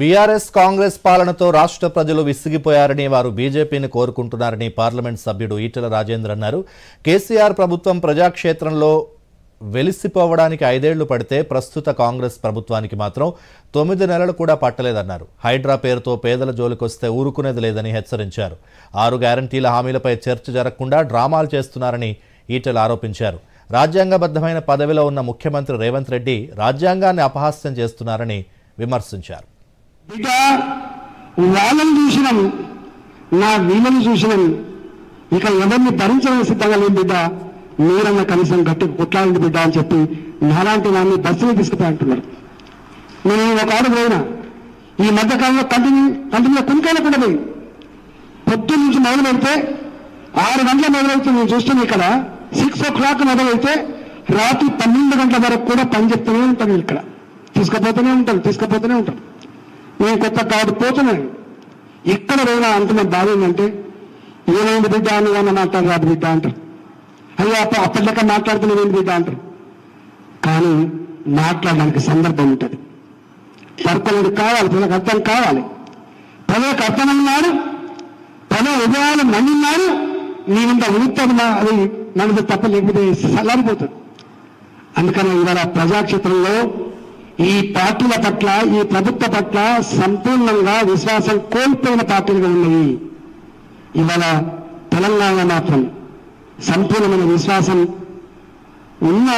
BRS Congress పాలనతో రాష్ట్ర ప్రజలు విసిగిపోయారని వారు బీజేపీని కోరుకుంటున్నారని పార్లమెంట్ సభ్యుడు ఈటెల రాజేందర్ అన్నారు. కేసీఆర్ ప్రభుత్వం ప్రజాక్షేత్రంలో వెలిసిపోవడానికి ఐదేళ్ళు పడితే ప్రస్తుత కాంగ్రెస్ ప్రభుత్వానికి మాత్రం తొమ్మిది నెలలు కూడా పట్టలేదన్నారు. హైడ్రా పేరుతో పేదల జోలికొస్తే ఊరుకునేది లేదని హెచ్చరించారు. ఆరు గ్యారంటీల హామీలపై చర్చ జరగకుండా డ్రామాలు చేస్తున్నారని ఈటెల ఆరోపించారు. రాజ్యాంగబద్ధమైన పదవిలో ఉన్న ముఖ్యమంత్రి రేవంత్ రెడ్డి రాజ్యాంగాన్ని అపహాస్యం చేస్తున్నారని విమర్శించారు. బిడ్డ వాళ్ళని చూసినాం నా వీళ్ళని చూసినాం ఇక ఎవరిని భరించడం సిద్ధంగా లేదు బిడ్డ మీరన్న కనీసం గట్టి కొట్లాడింది బిడ్డ అని చెప్పి నాలాంటి వాడిని బస్సులో తీసుకుపోయి అంటున్నారు. నేను ఒక ఆడు పోయినా ఈ మధ్య కాలంలో కంటిన్యూ కంటిన్యూ కుంకాలు కూడా పోయి పొద్దు నుంచి మొదలు పెడితే ఆరు గంటల మొదలైతే నేను చూస్తున్నాను ఇక్కడ సిక్స్ ఓ క్లాక్ మొదలైతే రాత్రి పన్నెండు గంటల వరకు కూడా పని చెప్తూనే ఉంటాను ఇక్కడ. తీసుకుపోతూనే ఉంటాను తీసుకుపోతూనే ఉంటాను. నేను కొత్త కాదు పోతున్నాను. ఇక్కడ పోయినా అంటున్న బాధ ఏంటంటే ఏమైంది బిడ్డ? అని ఏమన్నా మాట్లాడరాదు బిడ్డ అంటారు. అయ్యో అప్ప అప్పటిదాకా మాట్లాడుతున్నావేంటి బిడ్డ? అంటారు. కానీ మాట్లాడడానికి సందర్భం ఉంటుంది. తర్కనుడు కావాలి ప్రజలకు అర్థం కావాలి. ప్రజలకు అర్థమన్నాడు ప్రజల హృదయాలు మండిన్నాడు నీ ఇంత ఉనిత్తది మా- అది నన్ను తప్ప లేకపోతే సలారిపోతుంది. అందుకని ఇవాళ ప్రజాక్షేత్రంలో ఈ పార్టీల పట్ల ఈ ప్రభుత్వ పట్ల సంపూర్ణంగా విశ్వాసం కోల్పోయిన పార్టీలుగా ఉన్నాయి. ఇవాళ తెలంగాణ మాత్రం సంపూర్ణమైన విశ్వాసం ఉన్న